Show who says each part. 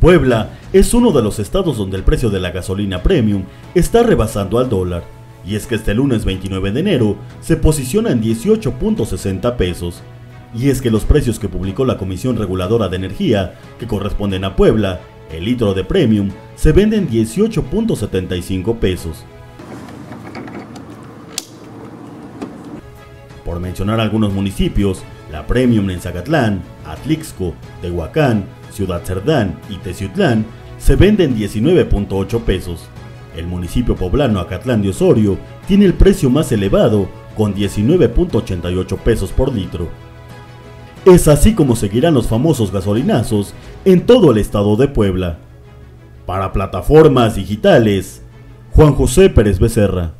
Speaker 1: Puebla es uno de los estados donde el precio de la gasolina premium está rebasando al dólar. Y es que este lunes 29 de enero se posiciona en 18.60 pesos. Y es que los precios que publicó la Comisión Reguladora de Energía, que corresponden a Puebla, el litro de premium, se vende en 18.75 pesos. Por mencionar algunos municipios, la Premium en Zacatlán, Atlixco, Tehuacán, Ciudad Cerdán y Teciutlán se venden 19.8 pesos. El municipio poblano Acatlán de Osorio tiene el precio más elevado con 19.88 pesos por litro. Es así como seguirán los famosos gasolinazos en todo el estado de Puebla. Para plataformas digitales, Juan José Pérez Becerra.